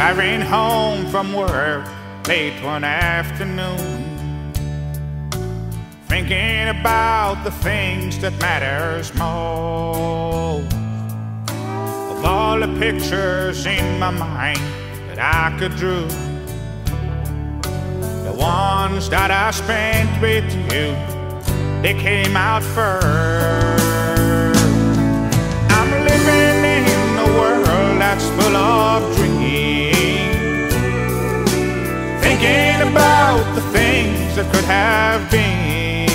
driving home from work late one afternoon, thinking about the things that matters most. Of all the pictures in my mind that I could draw, the ones that I spent with you, they came out first. Could have been.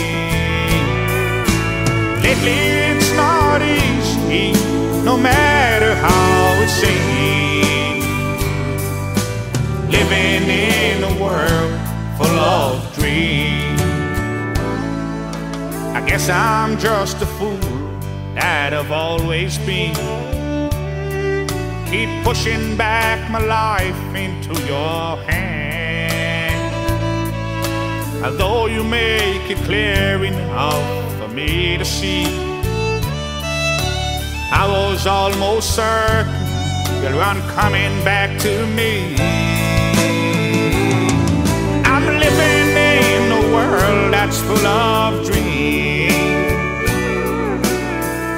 Lately, it's not easy, no matter how it seems. Living in a world full of dreams. I guess I'm just a fool that I've always been. Keep pushing back my life into your hand. Although you make it clear enough for me to see, I was almost certain you'll run coming back to me. I'm living in a world that's full of dreams,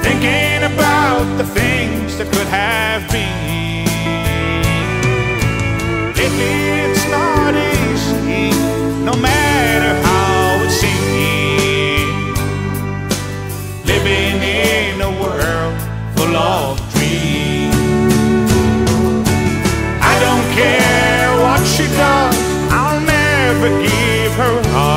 thinking about the things that could have been. World full of dreams. I don't care what she does, I'll never give her up.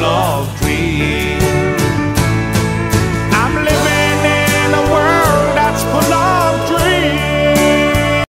love dreams.